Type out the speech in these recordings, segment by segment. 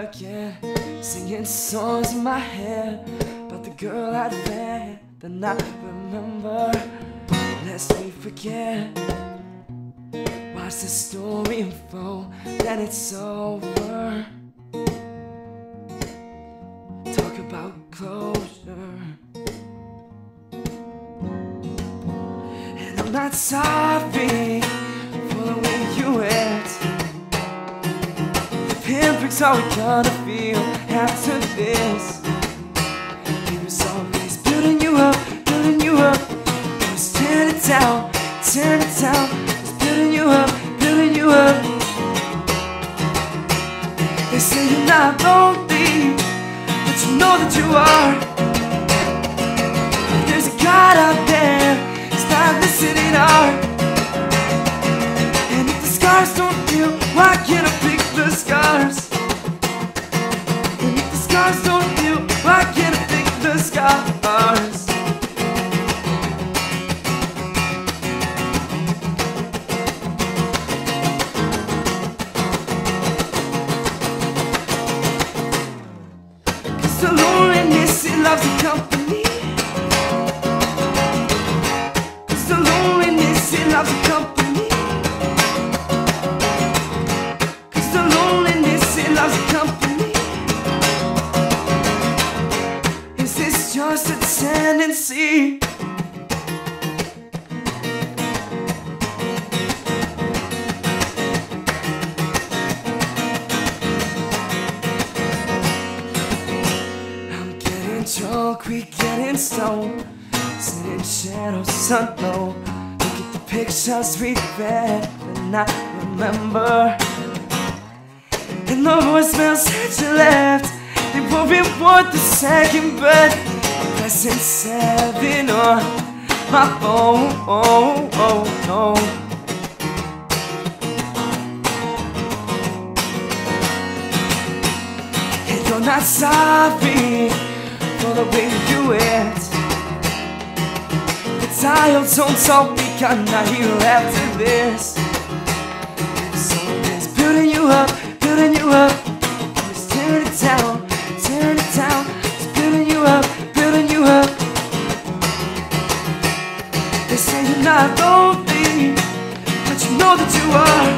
over again, singing songs in my head about the girl I'd met. Then I remember, lest we forget. Watch the story unfold, then it's over. Talk about closure. And I'm not sorry pinpricks are we gonna feel after this. He was always building you up, building you up. Was tearing it down, tearing it down. Was building you up, building you up. They say you're not lonely, but you know that you are. There's a God out there, he's not art. And if the scars don't heal, why can't the? Cause the loneliness, it loves the company. The loneliness, it loves the company. Cause the loneliness, it loves the company. A tendency? I'm getting drunk, we getting stoned. Sitting in shadows, sun low. Look at the pictures we read, and I remember. And the voicemails that you left, they weren't be worth the second, but I'm seven on my phone. Oh, oh, oh. And you're not sorry for the way you went. The dial tone told me I'm not here after this. So it's building you up, building you up. Know that you are.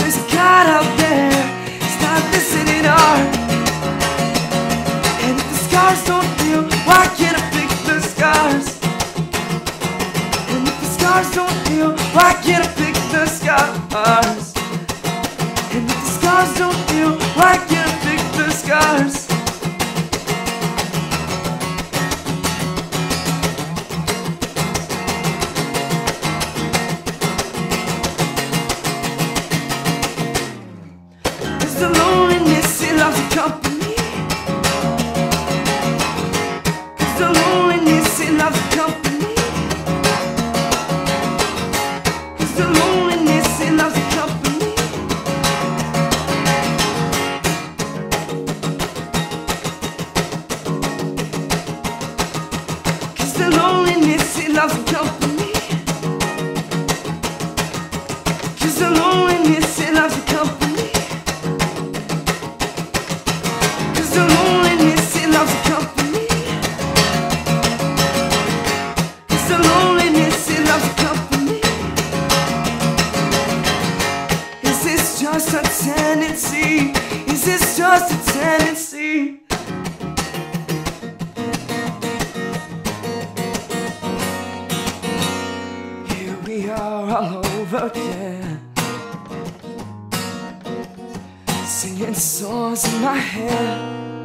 There's a God out there, not listening art. And if the scars don't heal, why can't I fix the scars? And if the scars don't heal, why can't I fix the scars? The loneliness, it loves the company. It's the loneliness, it loves the company. It's the loneliness, it loves the company. Cause the loneliness, it loves the company. Cause the loneliness, just a tendency? Is this just a tendency? Here we are all over again. Singing songs in my head